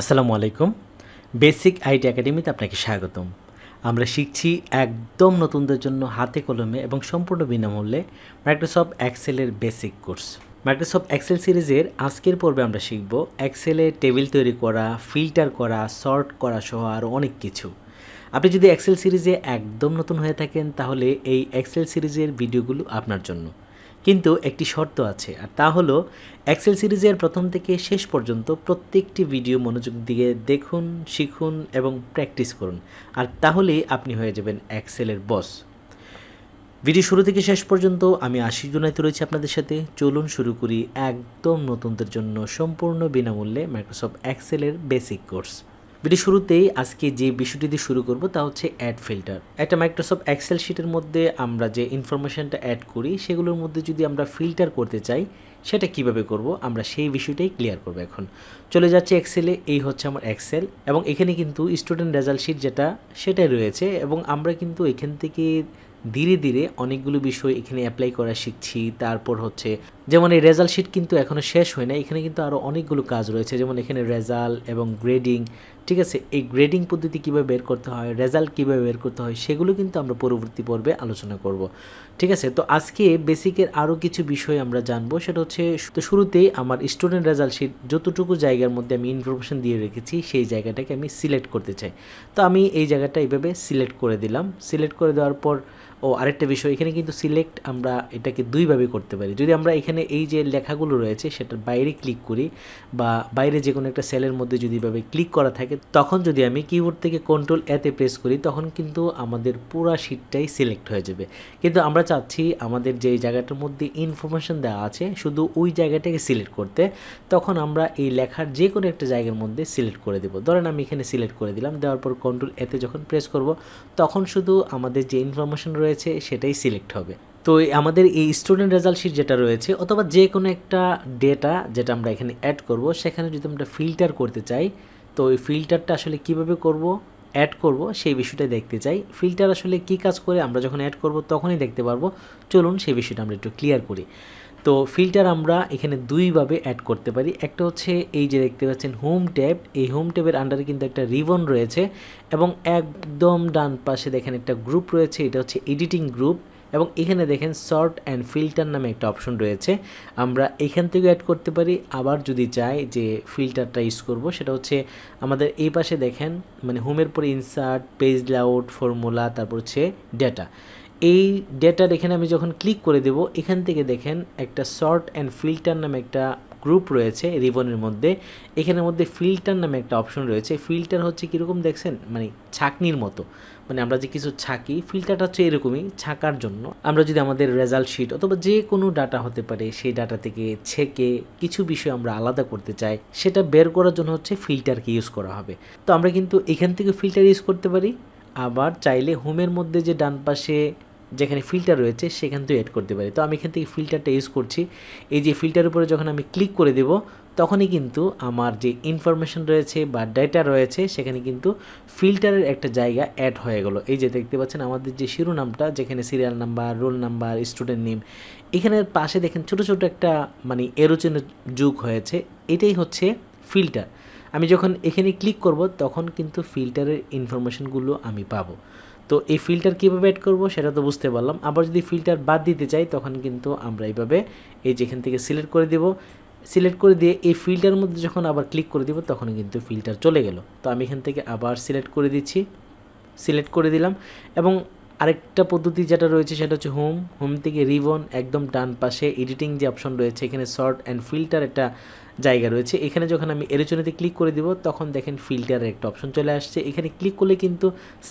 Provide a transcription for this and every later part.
আসসালামু আলাইকুম। Basic IT একাডেমিতে আপনাকে স্বাগতম। আমরা শিখছি একদম নতুনদের জন্য হাতে কলমে এবং সম্পূর্ণ বিনামূল্যে মাইক্রোসফট এক্সেলের বেসিক কোর্স মাইক্রোসফট এক্সেল সিরিজের আজকের পর্বে আমরা শিখব এক্সেলে টেবিল তৈরি করা ফিল্টার করা সর্ট করা সহ আরও অনেক কিছু। আপনি যদি এক্সেল সিরিজে একদম নতুন হয়ে থাকেন তাহলে এই এক্সেল সিরিজের ভিডিওগুলো আপনার জন্য। কিন্তু একটি শর্ত আছে, আর তা হলো এক্সেল সিরিজের প্রথম থেকে শেষ পর্যন্ত প্রত্যেকটি ভিডিও মনোযোগ দিয়ে দেখুন, শিখুন এবং প্র্যাকটিস করুন, আর তাহলেই আপনি হয়ে যাবেন এক্সেলের বস। ভিডিও শুরু থেকে শেষ পর্যন্ত আমি আশিস জুনাইতে রয়েছি আপনাদের সাথে। চলুন শুরু করি একদম নতুনদের জন্য সম্পূর্ণ বিনামূল্যে মাইক্রোসফট এক্সেলের বেসিক কোর্স ভিডিও শুরুতেই আজকে যে বিষয়টি দিয়ে শুরু করব তা হচ্ছে অ্যাড ফিল্টার একটা মাইক্রোসফট এক্সেল শিটের মধ্যে আমরা যে ইনফরমেশনটা অ্যাড করি, সেগুলোর মধ্যে যদি আমরা ফিল্টার করতে চাই, সেটা কীভাবে করব, আমরা সেই বিষয়টাই ক্লিয়ার করব এখন। চলে যাচ্ছে এক্সেলে এই হচ্ছে আমার এক্সেল এবং এখানে কিন্তু স্টুডেন্ট রেজাল্ট শিট যেটা, সেটাই রয়েছে এবং আমরা কিন্তু এখান থেকে ধীরে ধীরে অনেকগুলো বিষয় এখানে অ্যাপ্লাই করা শিখছি। তারপর হচ্ছে, যেমন এই রেজাল্ট শিট কিন্তু এখনও শেষ হয় না এখানে কিন্তু আরও অনেকগুলো কাজ রয়েছে, যেমন এখানে রেজাল্ট এবং গ্রেডিং ঠিক আছে, এই গ্রেডিং পদ্ধতি কীভাবে বের করতে হয় রেজাল্ট কীভাবে বের করতে হয়, সেগুলো কিন্তু আমরা পরবর্তী পর্বে আলোচনা করব। ঠিক আছে, তো আজকে বেসিকের আরও কিছু বিষয় আমরা জানব, সেটা হচ্ছে, তো শুরুতেই আমার স্টুডেন্ট রেজাল্ট শিট যতটুকু জায়গার মধ্যে আমি ইনফরমেশন দিয়ে রেখেছি, সেই জায়গাটাকে আমি সিলেক্ট করতে চাই। তো আমি এই জায়গাটা এইভাবে সিলেক্ট করে দিলাম। সিলেক্ট করে দেওয়ার পর ও আরেকটা বিষয়, এখানে কিন্তু সিলেক্ট আমরা এটাকে দুইভাবে করতে পারি। যদি আমরা এখানে এই যে লেখাগুলো রয়েছে, সেটার বাইরে ক্লিক করি বা বাইরে যে কোনো একটা সেলের মধ্যে যদি এভাবে ক্লিক করা থাকে, তখন যদি আমি কিবোর্ড থেকে কন্ট্রোল এতে প্রেস করি, তখন কিন্তু আমাদের পুরা শিটটাই সিলেক্ট হয়ে যাবে। কিন্তু আমরা চাচ্ছি আমাদের যে জায়গাটার মধ্যে ইনফরমেশন দেওয়া আছে, শুধু ওই জায়গাটাকে সিলেক্ট করতে, তখন আমরা এই লেখার যে কোনো একটা জায়গার মধ্যে সিলেক্ট করে দেবো। ধরেন আমি এখানে সিলেক্ট করে দিলাম, দেওয়ার পর কন্ট্রোল এতে যখন প্রেস করব, তখন শুধু আমাদের যে ইনফরমেশন রয়েছে রয়েছে, সেটাই সিলেক্ট হবে। তো আমাদের এই স্টুডেন্ট রেজাল্ট শিট যেটা রয়েছে, অথবা যে কোনো একটা ডেটা যেটা আমরা এখানে অ্যাড করব, সেখানে যদি আমরা ফিল্টার করতে চাই, তো ওই ফিল্টারটা আসলে কীভাবে করব অ্যাড করব, সেই বিষয়টা দেখতে চাই। ফিল্টার আসলে কি কাজ করে, আমরা যখন অ্যাড করব তখনই দেখতে পারব। চলুন সেই বিষয়টা আমরা একটু ক্লিয়ার করি। তো ফিল্টার আমরা এখানে দুইভাবে অ্যাড করতে পারি। একটা হচ্ছে এই যে দেখতে পাচ্ছেন হোম ট্যাব এই হোম ট্যাবের আন্ডারে কিন্তু একটা রিবন রয়েছে এবং একদম ডান পাশে দেখেন একটা গ্রুপ রয়েছে, এটা হচ্ছে এডিটিং গ্রুপ এবং এখানে দেখেন শর্ট অ্যান্ড ফিল্টার নামে একটা অপশন রয়েছে। আমরা এখান থেকে অ্যাড করতে পারি। আবার যদি চাই যে ফিল্টারটা ইউজ করব, সেটা হচ্ছে আমাদের এই পাশে দেখেন মানে হোমের পরে ইনসার্ট পেজ লাউট ফর্মুলা তারপর হচ্ছে ডেটা এই ডেটার এখানে আমি যখন ক্লিক করে দেব, এখান থেকে দেখেন একটা শর্ট অ্যান্ড ফিল্টার নামে একটা গ্রুপ রয়েছে রিবনের মধ্যে। এখানের মধ্যে ফিল্টার নামে একটা অপশন রয়েছে। ফিল্টার হচ্ছে কীরকম দেখছেন? মানে ছাকনির মতো। মানে আমরা যে কিছু ছাকি ফিল্টারটা হচ্ছে এরকমই, ছাকার জন্য। আমরা যদি আমাদের রেজাল্ট শিট অথবা যে কোনো ডাটা হতে পারে, সেই ডাটা থেকে ছেকে কিছু বিষয় আমরা আলাদা করতে চাই, সেটা বের করার জন্য হচ্ছে ফিল্টারকে ইউজ করা হবে। তো আমরা কিন্তু এখান থেকে ফিল্টার ইউজ করতে পারি। আবার চাইলে হোমের মধ্যে যে ডান পাশে যেখানে ফিল্টার রয়েছে, সেখান থেকে অ্যাড করতে পারি। তো আমি এখান থেকে ফিল্টারটা ইউজ করছি। এই যে ফিল্টার উপরে যখন আমি ক্লিক করে দেব, তখনই কিন্তু আমার যে ইনফরমেশন রয়েছে বা ডেটা রয়েছে, সেখানে কিন্তু ফিল্টারের একটা জায়গা অ্যাড হয়ে গেলো। এই যে দেখতে পাচ্ছেন আমাদের যে শিরোনামটা, যেখানে serial number roll number student name এখানে পাশে দেখেন ছোট ছোট একটা মানে এরোচেন যুগ হয়েছে। এটাই হচ্ছে ফিল্টার আমি যখন এখানে ক্লিক করব, তখন কিন্তু ফিল্টারের ইনফরমেশনগুলো আমি পাবো। তো এই ফিল্টার কীভাবে অ্যাড করব সেটা তো বুঝতে পারলাম। আবার যদি ফিল্টার বাদ দিতে চাই, তখন কিন্তু আমরা এইভাবে এই যেখান থেকে সিলেক্ট করে দেব। সিলেক্ট করে দিয়ে এই ফিল্টার মধ্যে যখন আবার ক্লিক করে দিব, তখন কিন্তু ফিল্টার চলে গেল। তো আমি এখান থেকে আবার সিলেক্ট করে দিচ্ছি। সিলেক্ট করে দিলাম এবং আরেকটা পদ্ধতি যেটা রয়েছে, সেটা হচ্ছে হোম হোম থেকে রিবন একদম ডান পাশে এডিটিং যে অপশন রয়েছে, এখানে শর্ট অ্যান্ড ফিল্টার একটা জায়গা রয়েছে। এখানে যখন আমি এরোচনেতে ক্লিক করে দিব, তখন দেখেন ফিল্টারের একটা অপশন চলে আসছে। এখানে ক্লিক করলে কিন্তু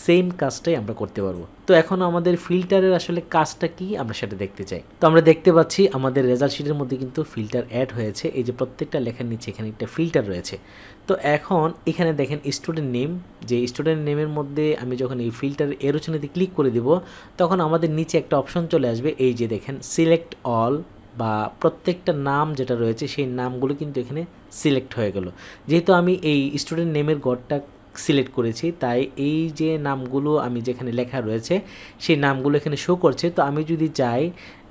সেম কাজটাই আমরা করতে পারব। তো এখন আমাদের ফিল্টারের আসলে কাজটা কি, আমরা সেটা দেখতে চাই। তো আমরা দেখতে পাচ্ছি আমাদের রেজাল্ট শিটের মধ্যে কিন্তু ফিল্টার অ্যাড হয়েছে। এই যে প্রত্যেকটা লেখার নিচে এখানে একটা ফিল্টার রয়েছে। তো এখন এখানে দেখেন স্টুডেন্ট নেম যে স্টুডেন্ট নেমের মধ্যে আমি যখন এই ফিল্টার এরোচনেতে ক্লিক করে দিব, তখন আমাদের নিচে একটা অপশন চলে আসবে। এই যে দেখেন সিলেক্ট অল বা প্রত্যেকটা নাম যেটা রয়েছে সেই নামগুলো কিন্তু এখানে সিলেক্ট হয়ে গেল। যেহেতু আমি এই স্টুডেন্ট নেমের গড়টা সিলেক্ট করেছি, তাই এই যে নামগুলো আমি যেখানে লেখা রয়েছে, সেই নামগুলো এখানে শো করছে। তো আমি যদি চাই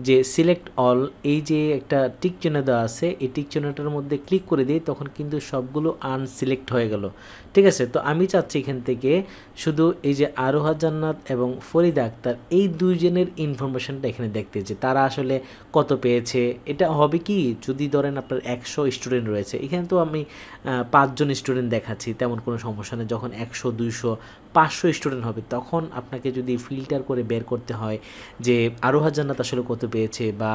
যে সিলেক্ট অল এই যে একটা টিক চিহ্ন দেওয়া আছে, এই টিক চিহ্নটার মধ্যে ক্লিক করে দিই তখন কিন্তু সবগুলো আনসিলেক্ট হয়ে গেল। ঠিক আছে? তো আমি চাচ্ছি এখান থেকে শুধু এই যে আরোহা জান্নাত এবং ফরিদা আক্তার এই দুইজনের ইনফরমেশনটা এখানে দেখতে যে তারা আসলে কত পেয়েছে। এটা হবে কি? যদি ধরেন আপনার একশো স্টুডেন্ট রয়েছে, এখানে তো আমি পাঁচজন স্টুডেন্ট দেখাচ্ছি, তেমন কোনো সমস্যা নেই। যখন একশো, দুইশো পাঁচশো স্টুডেন্ট হবে, তখন আপনাকে যদি ফিল্টার করে বের করতে হয় যে আরোহা জান্নাত আসলে কত পেয়েছে বা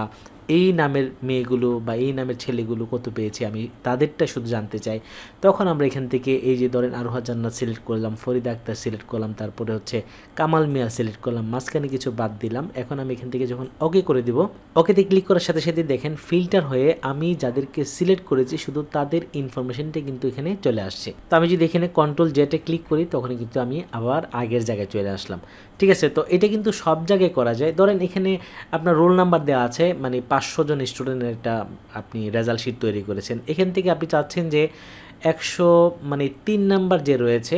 এই নামের মেয়েগুলো বা এই নামের ছেলেগুলো কত পেয়েছে আমি, তাদেরটা শুধু জানতে চাই। তখন আমরা এখান থেকে এই যে ধরেন আরোহা জান্নাত সিলেক্ট করলাম, ফরিদা আক্তার সিলেক্ট করলাম, তারপরে হচ্ছে কামাল মিয়া সিলেক্ট করলাম, মাঝখানে কিছু বাদ দিলাম। এখন আমি এখান থেকে যখন ওকে করে দিব ওকেতে ক্লিক করার সাথে সাথে দেখেন ফিল্টার হয়ে আমি যাদেরকে সিলেক্ট করেছি শুধু তাদের ইনফরমেশনটা কিন্তু এখানে চলে আসছে। তো আমি যদি এখানে কন্ট্রোল জেটে ক্লিক করি তখন কিন্তু আমি আবার আগের জায়গায় চলে আসলাম। ঠিক আছে, তো এটা কিন্তু সব জায়গায় করা যায়। ধরেন এখানে আপনার রোল নাম্বার দেওয়া আছে মানে পাঁচশো জন স্টুডেন্টের একটা আপনি রেজাল্ট শিট তৈরি করেছেন। এখান থেকে আপনি চাচ্ছেন যে একশো মানে তিন নাম্বার যে রয়েছে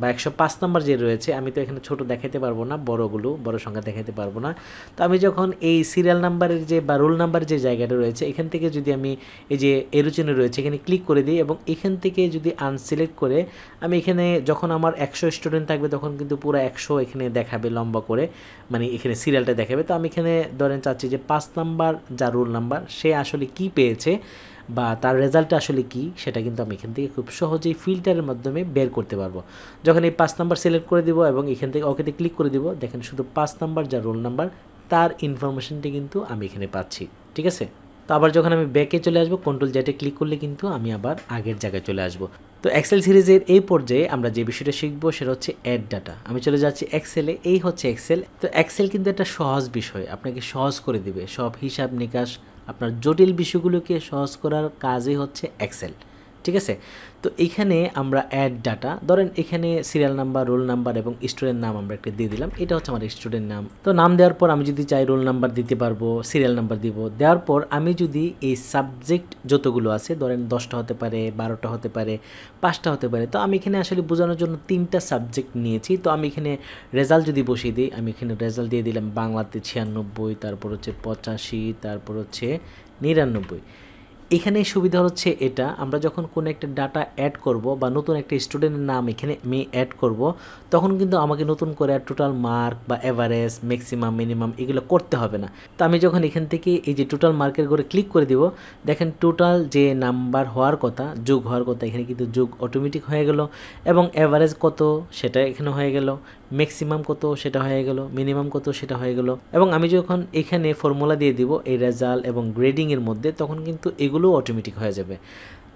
বা একশো পাঁচ নাম্বার যে রয়েছে, আমি তো এখানে ছোট দেখাতে পারব না, বড়গুলো, বড় সংখ্যা দেখাতে পারব না। তো আমি যখন এই সিরিয়াল নাম্বারের যে বা রোল নাম্বার যে জায়গাটা রয়েছে, এখান থেকে যদি আমি এই যে এরোচিনে রয়েছে, এখানে ক্লিক করে দিই এবং এখান থেকে যদি আনসিলেক্ট করে, আমি এখানে যখন আমার একশো স্টুডেন্ট থাকবে, তখন কিন্তু পুরো একশো এখানে দেখাবে লম্বা করে মানে এখানে সিরিয়ালটা দেখাবে। তো আমি এখানে ধরেন চাচ্ছি যে পাঁচ নাম্বার যা রোল নাম্বার সে আসলে কি পেয়েছে? বা তার রেজাল্টটা আসলে কি, সেটা কিন্তু আমি এখান থেকে খুব সহজেই ফিল্টারের মাধ্যমে বের করতে পারব। যখন এই পাঁচ নাম্বার সিলেক্ট করে দিব এবং এখান থেকে ওকেতে ক্লিক করে দিব, দেখেন শুধু পাঁচ নাম্বার যা রোল নাম্বার তার ইনফরমেশনটি কিন্তু আমি এখানে পাচ্ছি, ঠিক আছে? তো আবার যখন আমি ব্যাকে চলে আসব কন্ট্রোল জেটে ক্লিক করলে কিন্তু আমি আবার আগের জায়গায় চলে আসব। তো এক্সেল সিরিজের এই পর্যায়ে আমরা যে বিষয়টা শিখব, সেটা হচ্ছে অ্যাড ডাটা আমি চলে যাচ্ছি এক্সেলে এই হচ্ছে এক্সেল তো এক্সেল কিন্তু একটা সহজ বিষয়, আপনাকে সহজ করে দিবে। সব হিসাব নিকাশ আপনার জটিল বিষয়গুলোকে সহজ করার কাজই হচ্ছে এক্সেল ঠিক আছে? তো এখানে আমরা অ্যাড ডাটা ধরেন এখানে সিরিয়াল নাম্বার রোল নাম্বার এবং স্টুডেন্ট নাম আমরা একটা দিয়ে দিলাম। এটা হচ্ছে আমার স্টুডেন্ট নাম। তো নাম দেওয়ার পর আমি যদি চাই রোল নাম্বার দিতে পারব সিরিয়াল নাম্বার দিব, দেওয়ার পর আমি যদি এই সাবজেক্ট যতগুলো আছে, ধরেন দশটা হতে পারে, বারোটা হতে পারে, পাঁচটা হতে পারে, তো আমি এখানে আসলে বোঝানোর জন্য তিনটা সাবজেক্ট নিয়েছি। তো আমি এখানে রেজাল্ট যদি বসিয়ে দিই, আমি এখানে রেজাল্ট দিয়ে দিলাম বাংলাতে ছিয়ানব্বই, তারপর হচ্ছে পঁচাশি, তারপর হচ্ছে নিরানব্বই। এখানে সুবিধা হচ্ছে এটা। আমরা যখন কোনো একটা ডাটা অ্যাড করব বা নতুন একটা স্টুডেন্টের নাম এখানে আমি অ্যাড করব, তখন কিন্তু আমাকে নতুন করে টোটাল মার্ক বা অ্যাভারেজ ম্যাক্সিমাম মিনিমাম এগুলো করতে হবে না। তো আমি যখন এখান থেকে এই যে টোটাল মার্কের করে ক্লিক করে দিব, দেখেন টোটাল যে নাম্বার হওয়ার কথা, যোগ হওয়ার কথা, এখানে কিন্তু যোগ অটোমেটিক হয়ে গেল এবং অ্যাভারেজ কত, সেটা এখানে হয়ে গেল। ম্যাক্সিমাম কত সেটা হয়ে গেল মিনিমাম কত সেটা হয়ে গেল। এবং আমি যখন এখানে ফর্মুলা দিয়ে দিব এই রেজাল্ট এবং গ্রেডিংয়ের মধ্যে, তখন কিন্তু এগুলোও অটোমেটিক হয়ে যাবে।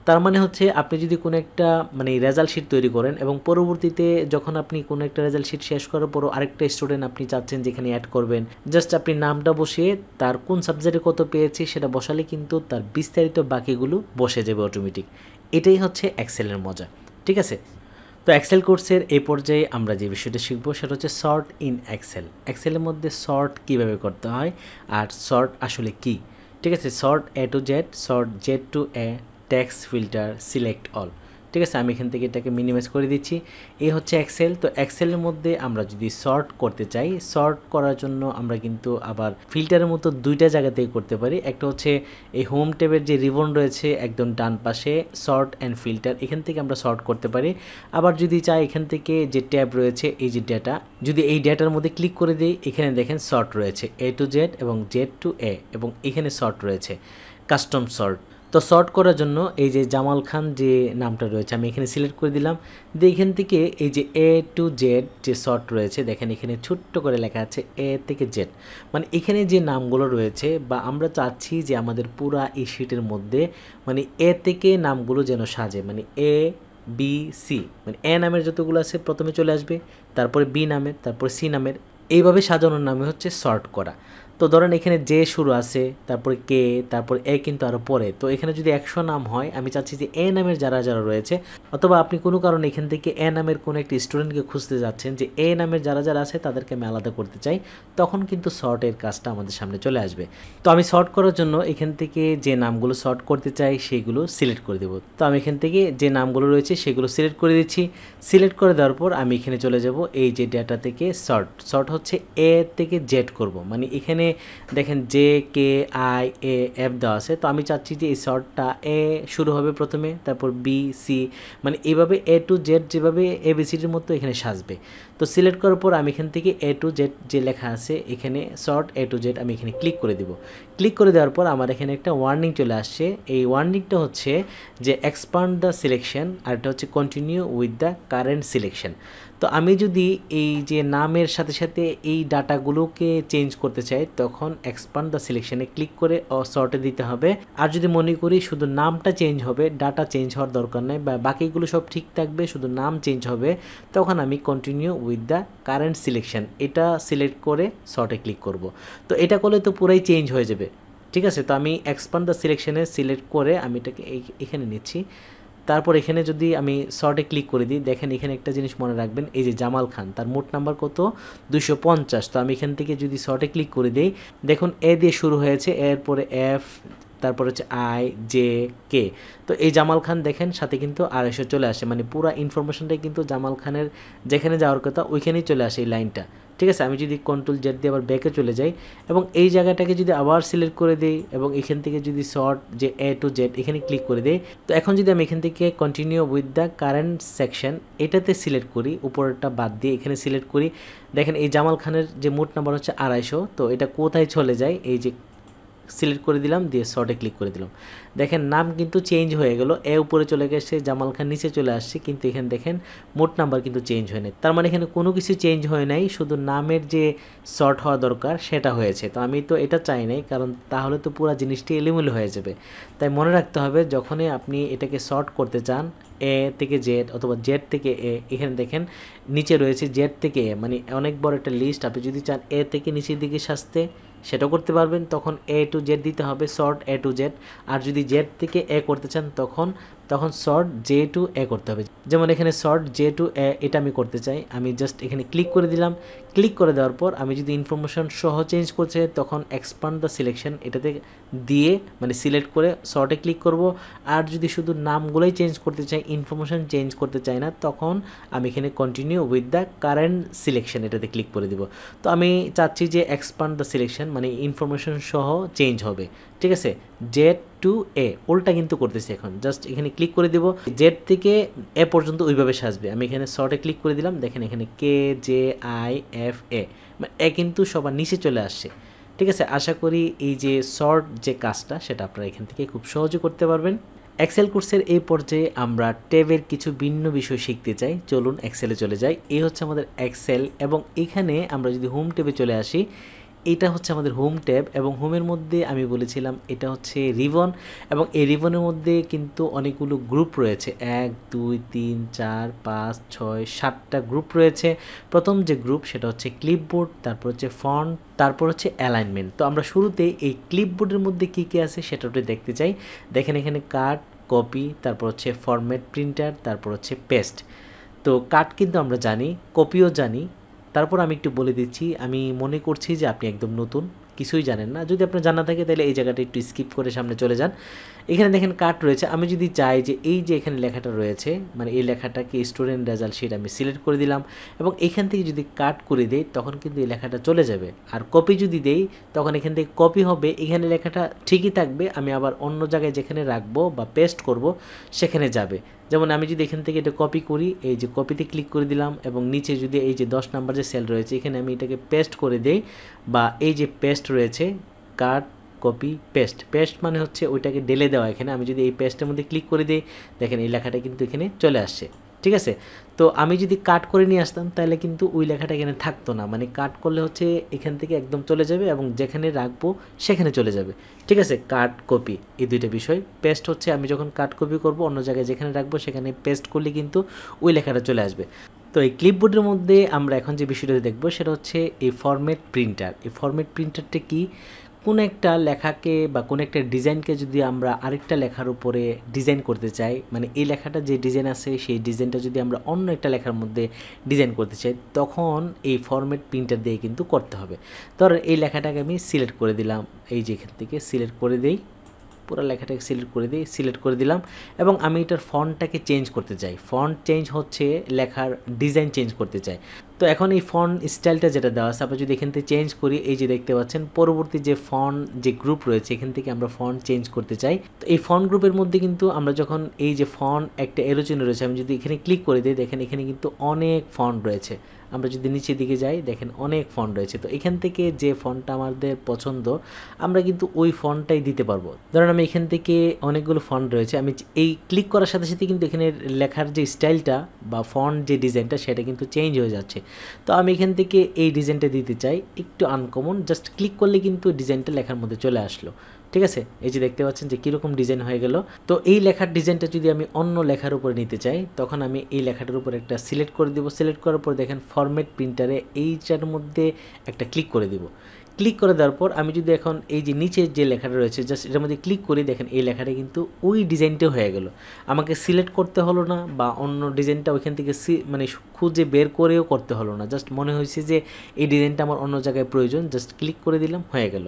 তার মানে হচ্ছে আপনি যদি কোনো একটা মানে রেজাল্ট শিট তৈরি করেন এবং পরবর্তীতে যখন আপনি কোনো একটা রেজাল্ট শিট শেষ করার পরও আরেকটা স্টুডেন্ট আপনি চাচ্ছেন যেখানে অ্যাড করবেন জাস্ট আপনি নামটা বসিয়ে তার কোন সাবজেক্টে কত পেয়েছে সেটা বসালে কিন্তু তার বিস্তারিত বাকিগুলো বসে যাবে অটোমেটিক এটাই হচ্ছে এক্সেলের মজা, ঠিক আছে? তো এক্সেল কোর্সের এই পর্যায়ে আমরা যে বিষয়টা শিখব, সেটা হচ্ছে শর্ট ইন এক্সেল এক্সেলের মধ্যে শর্ট কীভাবে করতে হয় আর শর্ট আসলে কি? ঠিক আছে? Sort A to Z sort Z to A text filter select all ঠিক আছে আমি এখান থেকে এটাকে মিনিমাইজ করে দিচ্ছি। এই হচ্ছে এক্সেল তো এক্সেলের মধ্যে আমরা যদি শর্ট করতে চাই শর্ট করার জন্য আমরা কিন্তু আবার ফিল্টারের মতো দুইটা জায়গা থেকে করতে পারি। একটা হচ্ছে এই হোম ট্যাবের যে রিবন রয়েছে একদম ডান পাশে শর্ট অ্যান্ড ফিল্টার এখান থেকে আমরা শর্ট করতে পারি। আবার যদি চাই এখান থেকে যে ট্যাব রয়েছে, এই যে ডেটা যদি এই ডেটার মধ্যে ক্লিক করে দিই, এখানে দেখেন শর্ট রয়েছে। এ টু জেড এবং জেড টু এ এবং এখানে শর্ট রয়েছে। কাস্টম শর্ট তো শর্ট করার জন্য এই যে জামাল খান যে নামটা রয়েছে, আমি এখানে সিলেক্ট করে দিলাম। দিয়ে এখান থেকে এই যে এ টু জেড যে শর্ট রয়েছে, দেখেন এখানে ছোট্ট করে লেখা আছে এ থেকে জেড মানে এখানে যে নামগুলো রয়েছে বা আমরা চাচ্ছি যে আমাদের পুরা এই শিটের মধ্যে মানে এ থেকে নামগুলো যেন সাজে মানে এ বি সি মানে এ নামের যতগুলো আছে প্রথমে চলে আসবে, তারপরে বি নামের, তারপর সি নামের। এইভাবে সাজানোর নামে হচ্ছে শর্ট করা। তো ধরেন এখানে যে শুরু আছে, তারপরে কে, তারপর এ কিন্তু আরও পরে। তো এখানে যদি একশো নাম হয়, আমি চাচ্ছি যে এ নামের যারা যারা রয়েছে, অথবা আপনি কোনো কারণে এখান থেকে এ নামের কোনো একটি স্টুডেন্টকে খুঁজতে যাচ্ছেন যে এ নামের যারা যারা আছে, তাদেরকে আমি আলাদা করতে চাই, তখন কিন্তু শর্টের কাজটা আমাদের সামনে চলে আসবে। তো আমি শর্ট করার জন্য এখান থেকে যে নামগুলো শর্ট করতে চাই, সেগুলো সিলেক্ট করে দেবো। তো আমি এখান থেকে যে নামগুলো রয়েছে, সেগুলো সিলেক্ট করে দিচ্ছি। সিলেক্ট করে দেওয়ার পর আমি এখানে চলে যাব, এই যে ডেটা থেকে শর্ট শর্ট হচ্ছে এ থেকে জেড করব। মানে এখানে দেখেন J K I A F দেওয়া আছে। তো আমি চাচ্ছি যে এই শর্টটা এ শুরু হবে প্রথমে, তারপর বি সি মানে এইভাবে এ টু জেড যেভাবে এ বি সিডির মতো এখানে সাজবে। তো সিলেক্ট করার পর আমি এখান থেকে এ টু জেড যে লেখা আছে, এখানে শর্ট এ টু জেড আমি এখানে ক্লিক করে দিব। ক্লিক করে দেওয়ার পর আমার এখানে একটা ওয়ার্নিং চলে আসছে। এই ওয়ার্নিংটা হচ্ছে যে এক্সপান্ড দ্য সিলেকশন আর এটা হচ্ছে continue with the current selection তো আমি যদি এই যে নামের সাথে সাথে এই ডাটাগুলোকে চেঞ্জ করতে চাই, তখন এক্সপান্ড দ্য সিলেকশনে ক্লিক করে শর্টে দিতে হবে। আর যদি মনে করি শুধু নামটা চেঞ্জ হবে ডাটা চেঞ্জ হওয়ার দরকার নেই বা বাকিগুলো সব ঠিক থাকবে, শুধু নাম চেঞ্জ হবে, তখন আমি continue with the current selection এটা সিলেক্ট করে শর্টে ক্লিক করব। তো এটা করলে তো পুরাই চেঞ্জ হয়ে যাবে। ঠিক আছে? তো আমি এক্সপান্ড দ্য সিলেকশনে সিলেক্ট করে আমি এটাকে এখানে নিচ্ছি। তারপর এখানে যদি আমি শর্টে ক্লিক করে দিই, দেখেন এখানে একটা জিনিস মনে রাখবেন, এই যে জামাল খান, তার মোট নাম্বার কত? দুশো পঞ্চাশ। তো আমি এখান থেকে যদি শর্টে ক্লিক করে দিই, দেখুন এ দিয়ে শুরু হয়েছে, এরপরে এফ তারপর হচ্ছে আই, জে, কে। তো এই জামাল খান দেখেন, সাথে কিন্তু আড়াইশো চলে আসে। মানে পুরো ইনফরমেশনটাই কিন্তু জামাল খানের যেখানে যাওয়ার কথা, ওইখানেই চলে আসে এই লাইনটা ঠিক আছে? আমি যদি কন্ট্রোল জেড দিয়ে আবার ব্যাকে চলে যাই এবং এই জায়গাটাকে যদি আবার সিলেক্ট করে দিই এবং এখান থেকে যদি শর্ট যে এ টু জেড এখানে ক্লিক করে দিই, তো এখন যদি আমি এখান থেকে continue with the current section এটাতে সিলেক্ট করি উপরটা বাদ দিয়ে এখানে সিলেক্ট করি। দেখেন এই জামাল খানের যে মোট নাম্বার হচ্ছে আড়াইশো, তো এটা কোথায় চলে যায়? এই যে সিলেক্ট করে দিলাম, দিয়ে শর্টে ক্লিক করে দিলাম। দেখেন, নাম কিন্তু চেঞ্জ হয়ে গেল। এ উপরে চলে গেছে, জামাল খান নিচে চলে আসছে, কিন্তু এখানে দেখেন, মোট নাম্বার কিন্তু চেঞ্জ হয় নাই তার মানে এখানে কোনো কিছু চেঞ্জ হয় নাই, শুধু নামের যে শর্ট হওয়া দরকার, সেটা হয়েছে। তো আমি তো এটা চাই নাই, কারণ তাহলে তো পুরো জিনিসটি এলিমেলো হয়ে যাবে। তাই মনে রাখতে হবে, যখনই আপনি এটাকে শর্ট করতে চান, এ থেকে জেড অথবা জেড থেকে এ, এখানে দেখেন, নিচে রয়েছে জেড থেকে এ। মানে অনেক বড় একটা লিস্ট আপনি যদি চান এ থেকে নিচের দিকে সাজতে সেটাও করতে পারবেন। তখন এ টু জেড দিতে হবে শর্ট এ টু জেড আর যদি জেড থেকে এ করতে চান, তখন তখন শর্ট জে টু এ করতে হবে। যেমন এখানে শর্ট জে টু এ এটা আমি করতে চাই। আমি জাস্ট এখানে ক্লিক করে দিলাম। ক্লিক করে দেওয়ার পর আমি যদি ইনফরমেশন সহ চেঞ্জ চাই তখন এক্সপান্ড দ্য সিলেকশন এটাতে দিয়ে মানে সিলেক্ট করে শর্টে ক্লিক করব। আর যদি শুধু নামগুলোই চেঞ্জ করতে চাই ইনফরমেশন চেঞ্জ করতে চাই না, তখন আমি এখানে continue with the current selection এটাতে ক্লিক করে দিব। তো আমি চাচ্ছি যে এক্সপান্ড দ্য সিলেকশন মানে ইনফরমেশন সহ চেঞ্জ হবে। ঠিক আছে? জেড টু এ উল্টা কিন্তু করতেছি এখন। জাস্ট এখানে ক্লিক করে দেবো। জেড থেকে এ পর্যন্ত ওইভাবে সাজবে। আমি এখানে শর্টে ক্লিক করে দিলাম। দেখেন এখানে K J I F A A কিন্তু সবার নিচে চলে আসছে। ঠিক আছে? আশা করি এই যে শর্ট যে কাজটা, সেটা আপনারা এখান থেকে খুব সহজে করতে পারবেন। এক্সেল কোর্সের এই পর্যায়ে আমরা ট্যাবের কিছু ভিন্ন বিষয় শিখতে চাই। চলুন এক্সেলে চলে যাই। এই হচ্ছে আমাদের এক্সেল এবং এখানে আমরা যদি হোম ট্যাবে চলে আসি এটা হচ্ছে আমাদের হোম ট্যাব এবং হোমের মধ্যে আমি বলেছিলাম এটা হচ্ছে রিবন এবং এই রিবনের মধ্যে কিন্তু অনেকগুলো গ্রুপ রয়েছে। এক, দুই, তিন, চার, পাঁচ, ছয়, সাতটা গ্রুপ রয়েছে। প্রথম যে গ্রুপ সেটা হচ্ছে ক্লিপবোর্ড তারপর হচ্ছে ফন্ট তারপর হচ্ছে অ্যালাইনমেন্ট তো আমরা শুরুতে এই ক্লিপবোর্ডের মধ্যে কী কী আছে সেটা দেখতে চাই। দেখেন এখানে কাট কপি তারপর হচ্ছে ফরম্যাট প্রিন্টার তারপর হচ্ছে পেস্ট তো কাট কিন্তু আমরা জানি কপিও জানি তারপর আমি একটু বলে দিচ্ছি, আমি মনে করছি যে আপনি একদম নতুন, কিছুই জানেন না। যদি আপনার জানা থাকে তাহলে এই জায়গাটা একটু স্কিপ করে সামনে চলে যান। এখানে দেখেন কাট রয়েছে। আমি যদি চাই যে এই যে এখানে লেখাটা রয়েছে মানে এই লেখাটাকে স্টুডেন্ট রেজাল্ট সেটা আমি সিলেক্ট করে দিলাম এবং এখান থেকে যদি কাট করে দেই, তখন কিন্তু এই লেখাটা চলে যাবে। আর কপি যদি দেই, তখন এখান থেকে কপি হবে। এখানে লেখাটা ঠিকই থাকবে। আমি আবার অন্য জায়গায় যেখানে রাখব বা পেস্ট করব, সেখানে যাবে। যেমন আমি যদি এখান থেকে এটা কপি করি, এই যে কপিতে ক্লিক করে দিলাম এবং নিচে যদি এই যে দশ নাম্বার যে সেল রয়েছে, এখানে আমি এটাকে পেস্ট করে দেই বা এই যে পেস্ট রয়েছে, কাট কপি পেস্ট পেস্ট মানে হচ্ছে ওইটাকে ডেলে দেওয়া এখানে। আমি যদি এই পেস্টের মধ্যে ক্লিক করে দিই, দেখেন এই লেখাটা কিন্তু এখানে চলে আসছে। ঠিক আছে? তো আমি যদি কাট করে নিয়ে আসতাম, তাহলে কিন্তু ওই লেখাটা এখানে থাকতো না। মানে কাট করলে হচ্ছে এখান থেকে একদম চলে যাবে এবং যেখানে রাখব, সেখানে চলে যাবে। ঠিক আছে? কাট কপি এই দুইটা বিষয়। পেস্ট হচ্ছে আমি যখন কাট কপি করব, অন্য জায়গায় যেখানে রাখব, সেখানে পেস্ট করলে কিন্তু ওই লেখাটা চলে আসবে। তো এই ক্লিপবোর্ডের মধ্যে আমরা এখন যে বিষয়টা দেখব, সেটা হচ্ছে এই ফরম্যাট প্রিন্টার এই ফরম্যাট প্রিন্টারটা কি? কোনো একটা লেখাকে বা কোনো একটা ডিজাইনকে যদি আমরা আরেকটা লেখার উপরে ডিজাইন করতে চাই মানে এই লেখাটা যে ডিজাইন আছে, সেই ডিজাইনটা যদি আমরা অন্য একটা লেখার মধ্যে ডিজাইন করতে চাই, তখন এই ফরম্যাট প্রিন্টার দিয়ে কিন্তু করতে হবে। ধরেন এই লেখাটাকে আমি সিলেক্ট করে দিলাম, এই যে এখান থেকে সিলেক্ট করে দিই, পুরো লেখাটাকে সিলেক্ট করে দিই সিলেক্ট করে দিলাম, এবং আমি এটার ফন্টটাকে চেঞ্জ করতে চাই। ফন্ট চেঞ্জ হচ্ছে লেখার ডিজাইন চেঞ্জ করতে চাই। তো এখন এই ফন স্টাইলটা যেটা দেওয়া আছে, আমরা যদি এখান থেকে চেঞ্জ করি, এই যে দেখতে পাচ্ছেন, পরবর্তী যে ফন যে গ্রুপ রয়েছে, এখান থেকে আমরা ফন চেঞ্জ করতে চাই। তো এই ফন গ্রুপের মধ্যে কিন্তু আমরা যখন এই যে ফন একটা এরোচিনে রয়েছে, আমি যদি এখানে ক্লিক করে দিই, দেখেন এখানে কিন্তু অনেক ফন্ট রয়েছে। আমরা যদি নিচের দিকে যাই, দেখেন অনেক ফন্ট রয়েছে। তো এখান থেকে যে ফন্টটা আমাদের পছন্দ, আমরা কিন্তু ওই ফন্টটাই দিতে পারব। ধরেন আমি এখান থেকে অনেকগুলো ফন্ট রয়েছে, আমি এই ক্লিক করার সাথে সাথে কিন্তু এখানে লেখার যে স্টাইলটা বা ফন্ট যে ডিজাইনটা সেটা কিন্তু চেঞ্জ হয়ে যাচ্ছে। তো আমি এখান থেকে এই ডিজাইনটা দিতে চাই, একটু আনকমন জাস্ট ক্লিক করলে কিন্তু ডিজাইনটা লেখার মধ্যে চলে আসলো। ঠিক আছে? এই যে দেখতে পাচ্ছেন যে কীরকম ডিজাইন হয়ে গেল। তো এই লেখার ডিজাইনটা যদি আমি অন্য লেখার উপরে নিতে চাই, তখন আমি এই লেখাটার উপর একটা সিলেক্ট করে দিব। সিলেক্ট করার পর দেখেন ফরম্যাট প্রিন্টারে এইটার মধ্যে একটা ক্লিক করে দিব। ক্লিক করে দেওয়ার পর আমি যদি এখন এই যে নিচে যে লেখাটা রয়েছে জাস্ট এটার মধ্যে ক্লিক করি, দেখেন এই লেখাটা কিন্তু ওই ডিজাইনটা হয়ে গেল। আমাকে সিলেক্ট করতে হলো না বা অন্য ডিজাইনটা ওইখান থেকে মানে খুঁজে বের করেও করতে হলো না। জাস্ট মনে হয়েছে যে এই ডিজাইনটা আমার অন্য জায়গায় প্রয়োজন জাস্ট ক্লিক করে দিলাম, হয়ে গেল।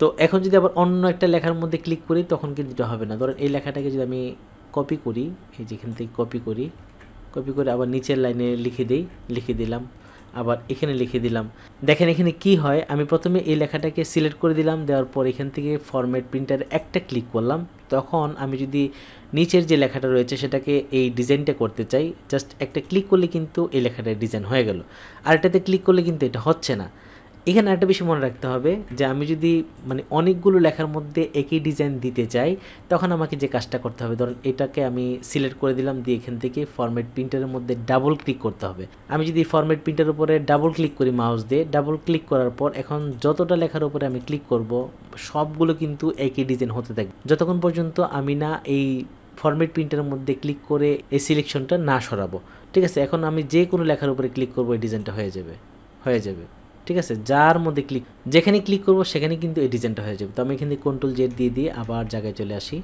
তো এখন যদি আবার অন্য একটা লেখার মধ্যে ক্লিক করি, তখন কিন্তু এটা হবে না। ধরেন এই লেখাটাকে যদি আমি কপি করি, এই যেখান থেকে কপি করি কপি করে আবার নিচের লাইনে লিখে দিই, লিখে দিলাম, আবার এখানে লিখে দিলাম। দেখেন এখানে কি হয়, আমি প্রথমে এই লেখাটাকে সিলেক্ট করে দিলাম, দেওয়ার পর এখান থেকে ফরম্যাট প্রিন্টার একটা ক্লিক করলাম। তখন আমি যদি নিচের যে লেখাটা রয়েছে, সেটাকে এই ডিজাইনটা করতে চাই জাস্ট একটা ক্লিক করলে কিন্তু এই লেখাটার ডিজাইন হয়ে গেল। আর এটাতে ক্লিক করলে কিন্তু এটা হচ্ছে না। এখানে একটা বিষয় মনে রাখতে হবে যে আমি যদি মানে অনেকগুলো লেখার মধ্যে একই ডিজাইন দিতে চাই, তখন আমাকে যে কাজটা করতে হবে, ধরুন এটাকে আমি সিলেক্ট করে দিলাম, দিয়ে এখান থেকে ফরম্যাট প্রিন্টারের মধ্যে ডাবল ক্লিক করতে হবে। আমি যদি ফরম্যাট প্রিন্টার উপরে ডাবল ক্লিক করি মাউস দিয়ে ডাবল ক্লিক করার পর এখন যতটা লেখার উপরে আমি ক্লিক করব, সবগুলো কিন্তু একই ডিজাইন হতে থাকবে। যতক্ষণ পর্যন্ত আমি না এই ফরম্যাট প্রিন্টারের মধ্যে ক্লিক করে এই সিলেকশনটা না সরাবো। ঠিক আছে? এখন আমি যে কোনো লেখার উপরে ক্লিক করব, এই ডিজাইনটা হয়ে যাবে হয়ে যাবে। ঠিক আছে? যার মধ্যে ক্লিক যেখানে ক্লিক করব সেখানে কিন্তু এই ডিজাইনটা হয়ে যাবে। তো আমি এখান কন্ট্রোল জেড দিয়ে দিয়ে আবার জায়গায় চলে আসি।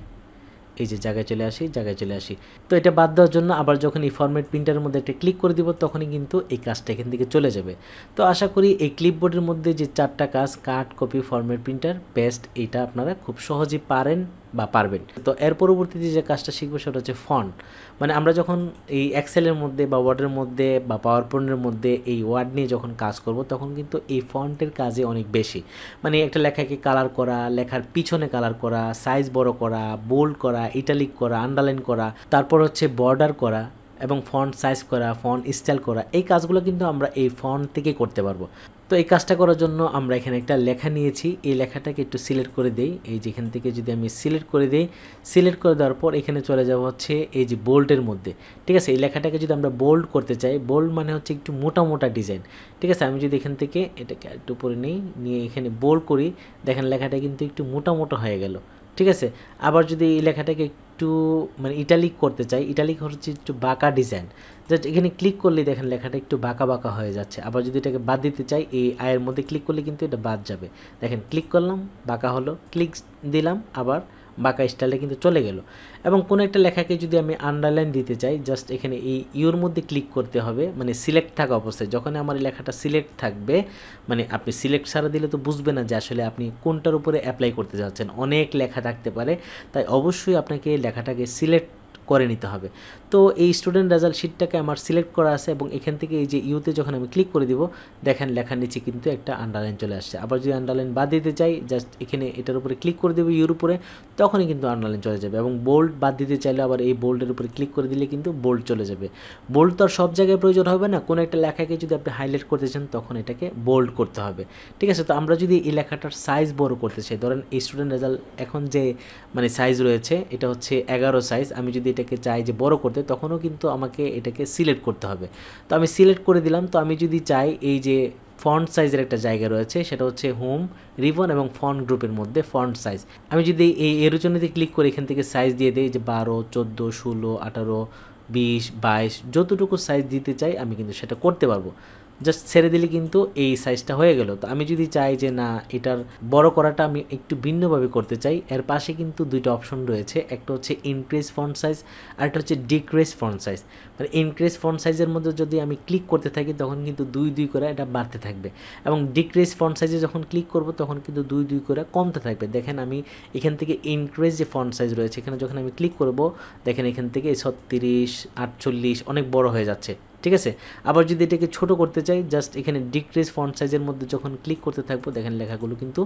এই যে জায়গায় চলে আসি, জায়গায় চলে আসি। তো এটা বাদ দেওয়ার জন্য আবার যখন এই ফরম্যাট প্রিন্টারের মধ্যে একটা ক্লিক করে দিব, তখনই কিন্তু এই কাজটা এখান থেকে চলে যাবে। তো আশা করি এই ক্লিপবোর্ডের মধ্যে যে চারটা কাজ cut copy format printer paste এটা আপনারা খুব সহজেই পারেন। বা পারবেন। তো এর পরবর্তীতে যে কাজটা শিখব সেটা হচ্ছে ফন্ট মানে আমরা যখন এই এক্সেলের মধ্যে বা ওয়ার্ডের মধ্যে বা পাওয়ার পয়েন্টের মধ্যে এই ওয়ার্ড নিয়ে যখন কাজ করব, তখন কিন্তু এই ফন্টের কাজে অনেক বেশি। মানে একটা লেখাকে কালার করা, লেখার পিছনে কালার করা সাইজ বড় করা বোল্ড করা ইটালিক করা আন্ডারলাইন করা, তারপর হচ্ছে বর্ডার করা এবং ফন্ট সাইজ করা ফন্ট স্টাইল করা, এই কাজগুলো কিন্তু আমরা এই ফন্ট থেকে করতে পারব। তো এই কাজটা করার জন্য আমরা এখানে একটা লেখা নিয়েছি। এই লেখাটাকে একটু সিলেক্ট করে দেই। এই যেখান থেকে যদি আমি সিলেক্ট করে দিই, সিলেক্ট করে দেওয়ার পর এখানে চলে যাওয়া হচ্ছে এই যে বোল্ডের মধ্যে। ঠিক আছে, এই লেখাটাকে যদি আমরা বোল্ড করতে চাই, বোল্ড মানে হচ্ছে একটু মোটা মোটা ডিজাইন। ঠিক আছে, আমি যদি এখান থেকে এটাকে একটু উপরে নিই, নিয়ে এখানে বোল্ড করি, দেখেন লেখাটা কিন্তু একটু মোটা মোটা হয়ে গেল। ঠিক আছে, আবার যদি এই লেখাটাকে একটু মানে ইটালিক করতে চাই, ইটালিক হচ্ছে একটু বাঁকা ডিজাইন। জাস্ট এখানে ক্লিক করলে দেখেন লেখাটা একটু বাঁকা বাঁকা হয়ে যাচ্ছে। আবার যদি এটাকে বাদ দিতে চাই, এই আয়ের মধ্যে ক্লিক করলে কিন্তু এটা বাদ যাবে। দেখেন ক্লিক করলাম, বাঁকা হলো ক্লিক দিলাম, আবার বাঁকা স্টাইলে কিন্তু চলে গেল। এবং কোনো একটা লেখাকে যদি আমি আন্ডারলাইন দিতে চাই জাস্ট এখানে এই ইউর মধ্যে ক্লিক করতে হবে মানে সিলেক্ট থাকা অবস্থায়। যখন আমার লেখাটা সিলেক্ট থাকবে মানে আপনি সিলেক্ট সারা দিলে তো বুঝবে না যে আসলে আপনি কোনটার উপরে অ্যাপ্লাই করতে যাচ্ছেন। অনেক লেখা থাকতে পারে, তাই অবশ্যই আপনাকে লেখাটাকে সিলেক্ট করে নিতে হবে। তো এই স্টুডেন্ট রেজাল্ট শিটটাকে আমার সিলেক্ট করা আছে এবং এখান থেকে এই যে ইউতে যখন আমি ক্লিক করে দিব, দেখেন লেখার নিচে কিন্তু একটা আন্ডারলাইন চলে আসছে। আবার যদি আন্ডারলাইন বাদ দিতে চাই জাস্ট এখানে এটার উপরে ক্লিক করে দেবো ইউর উপরে, তখনই কিন্তু আন্ডারলাইন চলে যাবে এবং বোল্ড বাদ দিতে চাইলে আবার এই বোল্ডের উপরে ক্লিক করে দিলে কিন্তু বোল্ড চলে যাবে। বোল্ড তো আর সব জায়গায় প্রয়োজন হবে না, কোনো একটা লেখাকে যদি আপনি হাইলাইট করতে চান, তখন এটাকে বোল্ড করতে হবে। ঠিক আছে? তো আমরা যদি এই লেখাটার সাইজ বড় করতে চাই, ধরেন এই স্টুডেন্ট রেজাল্ট এখন যে মানে সাইজ রয়েছে, এটা হচ্ছে এগারো সাইজ আমি যদি এটাকে চাই যে বড় করতে, তখনও কিন্তু আমাকে এটাকে সিলেক্ট করতে হবে। তো আমি সিলেক্ট করে দিলাম, তো আমি যদি চাই এই যে ফন্ট সাইজের একটা জায়গা রয়েছে, সেটা হচ্ছে হোম রিবন এবং ফন্ট গ্রুপের মধ্যে ফন্ট সাইজ আমি যদি এই এরোজনেতে ক্লিক করে এখান থেকে সাইজ দিয়ে দিই যে বারো, চোদ্দ, ষোলো, আঠারো, বিশ, বাইশ, যতটুকু সাইজ দিতে চাই আমি কিন্তু সেটা করতে পারব। জাস্ট ছেড়ে দিলে কিন্তু এই সাইজটা হয়ে গেল। তো আমি যদি চাই যে না, এটার বড় করাটা আমি একটু ভিন্নভাবে করতে চাই, এর পাশে কিন্তু দুইটা অপশন রয়েছে। একটা হচ্ছে ইনক্রিজ ফন্ট সাইজ আর একটা হচ্ছে ডিক্রিজ ফন্ট সাইজ মানে ইনক্রিজ ফন্ট সাইজের মধ্যে যদি আমি ক্লিক করতে থাকি, তখন কিন্তু দুই দুই করে এটা বাড়তে থাকবে। এবং ডিক্রিজ ফন্ট সাইজে যখন ক্লিক করব, তখন কিন্তু দুই দুই করে কমতে থাকবে। দেখেন আমি এখান থেকে ইনক্রিজ যে ফন্ট সাইজ রয়েছে, এখানে যখন আমি ক্লিক করব, দেখেন এখান থেকে ছত্রিশ, আটচল্লিশ অনেক বড় হয়ে যাচ্ছে, ঠিক আছে? আবার যদি এটাকে ছোট করতে চাই জাস্ট এখানে ডিক্রিজ ফন্ট সাইজের মধ্যে যখন ক্লিক করতে থাকব, দেখেন লেখাগুলো কিন্তু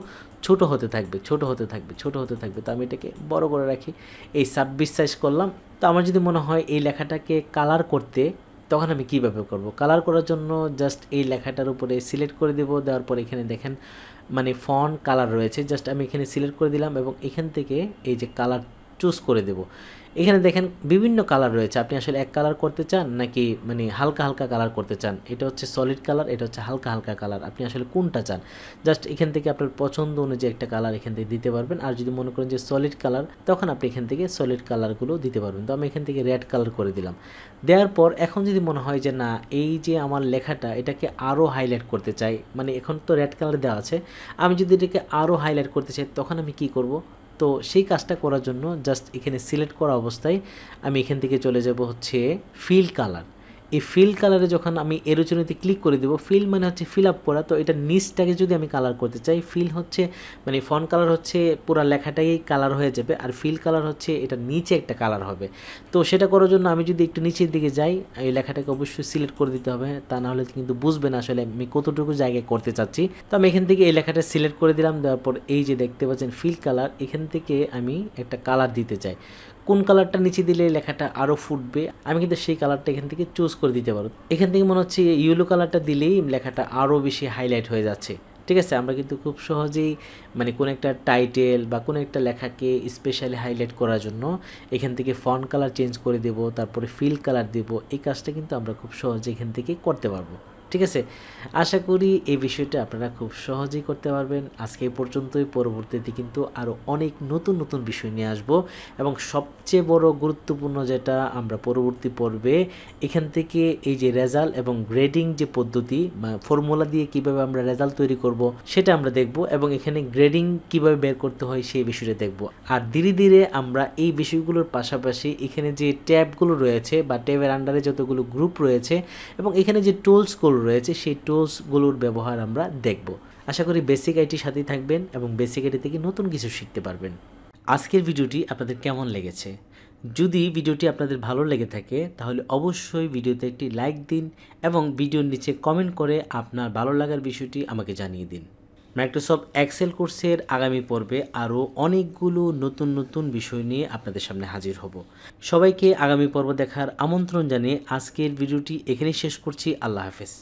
ছোট হতে থাকবে, ছোট হতে থাকবে, ছোট হতে থাকবে। তো আমি এটাকে বড় করে রাখি। এই ছাব্বিশ সাইজ করলাম তো আমার যদি মনে হয় এই লেখাটাকে কালার করতে, তখন আমি কীভাবে করব? কালার করার জন্য জাস্ট এই লেখাটার উপরে সিলেক্ট করে দেব, দেওয়ার পর এখানে দেখেন মানে ফন কালার রয়েছে জাস্ট আমি এখানে সিলেক্ট করে দিলাম এবং এখান থেকে এই যে কালার চুজ করে দেব। এখানে দেখেন বিভিন্ন কালার রয়েছে। আপনি আসলে এক কালার করতে চান নাকি মানে হালকা হালকা কালার করতে চান? এটা হচ্ছে সলিড কালার এটা হচ্ছে হালকা হালকা কালার আপনি আসলে কোনটা চান? জাস্ট এখান থেকে আপনার পছন্দ অনুযায়ী একটা কালার এখান থেকে দিতে পারবেন। আর যদি মনে করেন যে সলিড কালার তখন আপনি এখান থেকে সলিড কালারগুলো দিতে পারবেন। তো আমি এখান থেকে রেড কালার করে দিলাম। দেওয়ার পর এখন যদি মনে হয় যে না, এই যে আমার লেখাটা, এটাকে আরও হাইলাইট করতে চাই মানে এখন তো রেড কালার দেওয়া আছে। আমি যদি এটাকে আরও হাইলাইট করতে চাই, তখন আমি কি করব? তো সেই কাজটা করার জন্য জাস্ট এখানে সিলেক্ট করা অবস্থায় আমি এখান থেকে চলে যাব হচ্ছে ফিল কালার এই ফিল কালারে যখন আমি এরোচনিতে ক্লিক করে দেবো ফিল মানে হচ্ছে ফিল আপ করা, তো এটা নিচটাকে যদি আমি কালার করতে চাই ফিল হচ্ছে মানে ফন কালার হচ্ছে পুরো লেখাটাই কালার হয়ে যাবে, আর ফিল কালার হচ্ছে এটা নিচে একটা কালার হবে। তো সেটা করার জন্য আমি যদি একটু নিচের দিকে যাই, এই লেখাটাকে অবশ্যই সিলেক্ট করে দিতে হবে, তা না হলে কিন্তু বুঝবে না আসলে আমি কতটুকু জায়গায় করতে চাচ্ছি। তো আমি এখান থেকে এই লেখাটা সিলেক্ট করে দিলাম, দেওয়ার পর এই যে দেখতে পাচ্ছেন ফিল কালার এখান থেকে আমি একটা কালার দিতে চাই। কোন কালারটা নিচে দিলে লেখাটা আরও ফুটবে, আমি কিন্তু সেই কালারটা এখান থেকে চুজ করে দিতে পারব এখান থেকে মনে হচ্ছে ইয়েলো কালারটা দিলেই লেখাটা আরও বেশি হাইলাইট হয়ে যাচ্ছে। ঠিক আছে, আমরা কিন্তু খুব সহজেই মানে কোনো একটা টাইটেল বা কোনো একটা লেখাকে স্পেশালি হাইলাইট করার জন্য এখান থেকে ফন্ট কালার চেঞ্জ করে দেব, তারপরে ফিল কালার দেব, এই কাজটা কিন্তু আমরা খুব সহজে এখান থেকে করতে পারব। ঠিক আছে? আশা করি এই বিষয়টা আপনারা খুব সহজেই করতে পারবেন। আজকে এই পর্যন্তই। পরবর্তীতে কিন্তু আরও অনেক নতুন নতুন বিষয় নিয়ে আসব এবং সবচেয়ে বড় গুরুত্বপূর্ণ যেটা আমরা পরবর্তী পর্বে এখান থেকে এই যে রেজাল্ট এবং গ্রেডিং যে পদ্ধতি ফর্মুলা দিয়ে কীভাবে আমরা রেজাল্ট তৈরি করব সেটা আমরা দেখব এবং এখানে গ্রেডিং কীভাবে বের করতে হয় সেই বিষয়টা দেখব। আর ধীরে ধীরে আমরা এই বিষয়গুলোর পাশাপাশি এখানে যে ট্যাবগুলো রয়েছে বা ট্যাবের আন্ডারে যতগুলো গ্রুপ রয়েছে এবং এখানে যে টুলসগুলো রয়েছে, সেই টুলসগুলোর ব্যবহার আমরা দেখব। আশা করি বেসিক আইটির সাথেই থাকবেন এবং বেসিক আইটি থেকে নতুন কিছু শিখতে পারবেন। আজকের ভিডিওটি আপনাদের কেমন লেগেছে? যদি ভিডিওটি আপনাদের ভালো লেগে থাকে, তাহলে অবশ্যই ভিডিওতে একটি লাইক দিন এবং ভিডিওর নিচে কমেন্ট করে আপনার ভালো লাগার বিষয়টি আমাকে জানিয়ে দিন। মাইক্রোসফট এক্সেল কোর্সের আগামী পর্বে আরও অনেকগুলো নতুন নতুন বিষয় নিয়ে আপনাদের সামনে হাজির হব। সবাইকে আগামী পর্ব দেখার আমন্ত্রণ জানিয়ে আজকের ভিডিওটি এখানেই শেষ করছি। আল্লাহ হাফেজ।